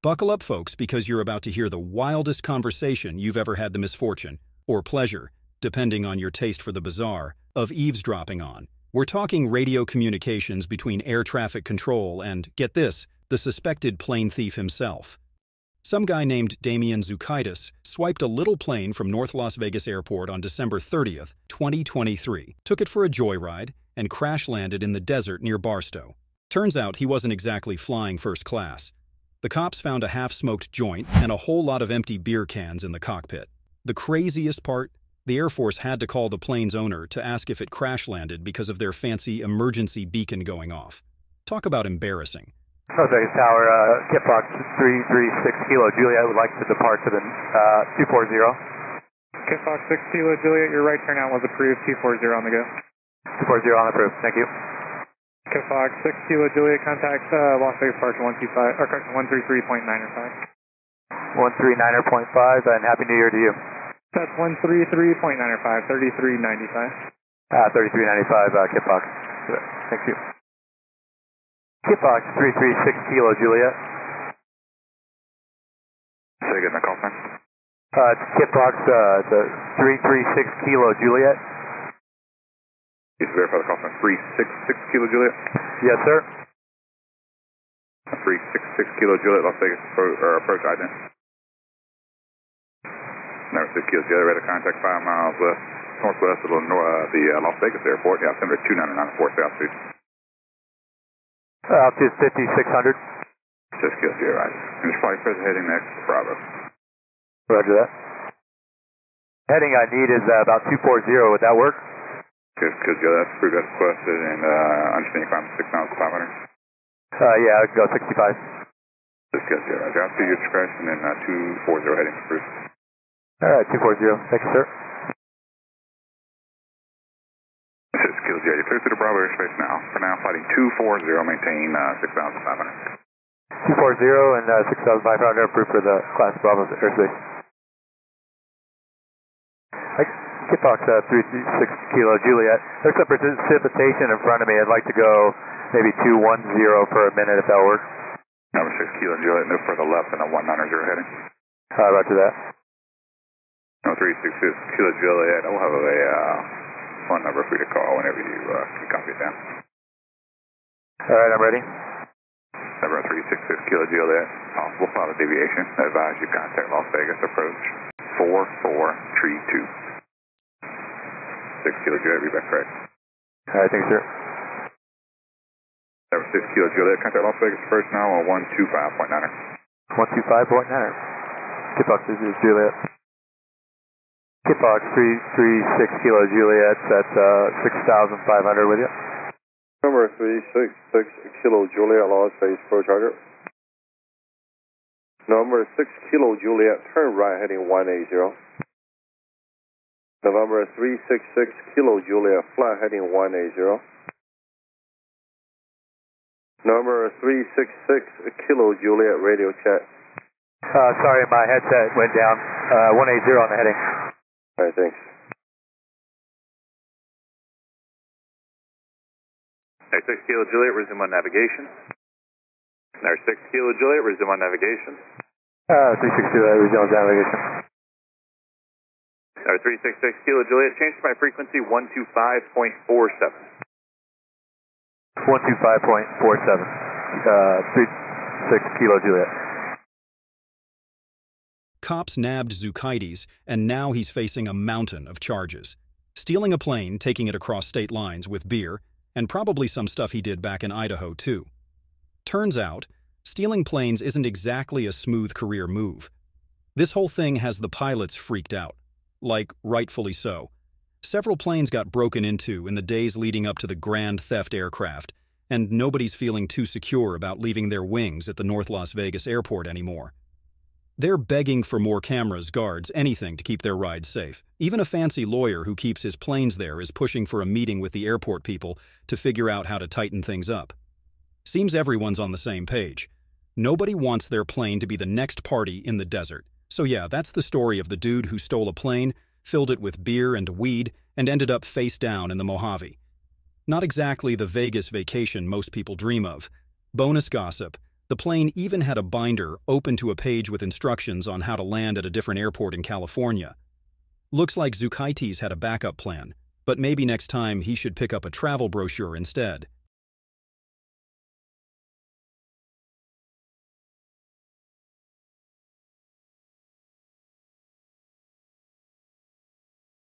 Buckle up, folks, because you're about to hear the wildest conversation you've ever had the misfortune, or pleasure, depending on your taste for the bizarre, of eavesdropping on. We're talking radio communications between air traffic control and, get this, the suspected plane thief himself. Some guy named Damian Zukaitis swiped a little plane from North Las Vegas Airport on December 30th, 2023, took it for a joyride, and crash landed in the desert near Barstow. Turns out he wasn't exactly flying first class. The cops found a half smoked joint and a whole lot of empty beer cans in the cockpit. The craziest part the Air Force had to call the plane's owner to ask if it crash landed because of their fancy emergency beacon going off. Talk about embarrassing. Las Vegas Tower, uh, Kit Fox 336 Kilo Juliet I would like to depart to the uh, 240. Kit Fox 6 Kilo Juliet, your right turn out was approved, 240 on the go. 240 on approved, thank you. Kit Fox 6 Kilo Juliet, contact uh, Las Vegas Park 125, or correction, 133.905. 139.5 and Happy New Year to you. That's 133.905, 3395. Uh, 3395 uh, Kit Fox. Thank you. Kit Fox 336 Kilo Juliet. Say again, the call sign. Uh, it's Kit Fox, uh, the 336 Kilo Juliet. Please verify the call sign. 366 Kilo Juliet. Yes, sir. 366 Kilo Juliet, Las Vegas appro- or approach ident. Number 6 Kilo Juliet, ready to contact 5 miles west, northwest of the, uh, the uh, Las Vegas airport. Yeah, altimeter 2994 South Street. Uh, altitude 5600. 6 Kilo Juliet, right. And it's flight present heading next Bravo. Roger that. Heading I need is uh, about 240. Would that work? Good, Kilo Juliet, that's approved as requested, and uh, understand you climb 6 miles 500. Uh, yeah, I go 65. 6 Kilo Juliet, roger. I'll see your discretion, and uh, 240 heading approved. All right, 240. Thank you, sir. This is Kilo Juliet, you're clear through the Bravo airspace now. For now, fighting 240, maintain uh, 6,500. 240 and uh, 6500 approved for the Class Bravo airspace. Kit Fox uh, 336 Kilo Juliet. There's some precipitation in front of me. I'd like to go maybe 210 for a minute if that'll work. Number 6 Kilo Juliet, move further left and a 190 heading. Uh, roger that. Number 366 Kilo Juliet, I will have a uh, phone number for you to call whenever you uh, can copy it down. All right, I'm ready. Number 366 Kilo Juliet, possible file of deviation. I advise you contact Las Vegas approach 4432. 6 Kilo Juliet, read back correct. All right, thank you, sir. Number 6 Kilo Juliet, contact Las Vegas first now on 125.9er. 125.9. Kit Fox this is Juliet. Kit Fox 336 Kilo Juliet, that's uh, 6,500 with you. Number 366 Kilo Juliet, Las Vegas Pro Charger. Number 6 Kilo Juliet, turn right heading 180. November 366 Kilo Juliet, flat heading 180. Number 366 Kilo Juliet, radio check. Uh, sorry, my headset went down. Uh, 180 on the heading. Alright, thanks. Number 6 Kilo Juliet, resume on navigation. Number 6 Kilo Juliet, resume on navigation. Uh, 362, uh, resume navigation. Number 366 Kilo Juliet, change to my frequency 125.47. 125.47. Uh, 36 Kilo Juliet. Cops nabbed Zukaitis, and now he's facing a mountain of charges. Stealing a plane, taking it across state lines with beer, and probably some stuff he did back in Idaho, too. Turns out, stealing planes isn't exactly a smooth career move. This whole thing has the pilots freaked out. Like, rightfully so. Several planes got broken into in the days leading up to the grand theft aircraft, and nobody's feeling too secure about leaving their wings at the North Las Vegas airport anymore. They're begging for more cameras, guards, anything to keep their rides safe. Even a fancy lawyer who keeps his planes there is pushing for a meeting with the airport people to figure out how to tighten things up. Seems everyone's on the same page. Nobody wants their plane to be the next party in the desert. So yeah, that's the story of the dude who stole a plane, filled it with beer and weed, and ended up face down in the Mojave. Not exactly the Vegas vacation most people dream of. Bonus gossip. The plane even had a binder open to a page with instructions on how to land at a different airport in California. Looks like Zukaitis had a backup plan, but maybe next time he should pick up a travel brochure instead.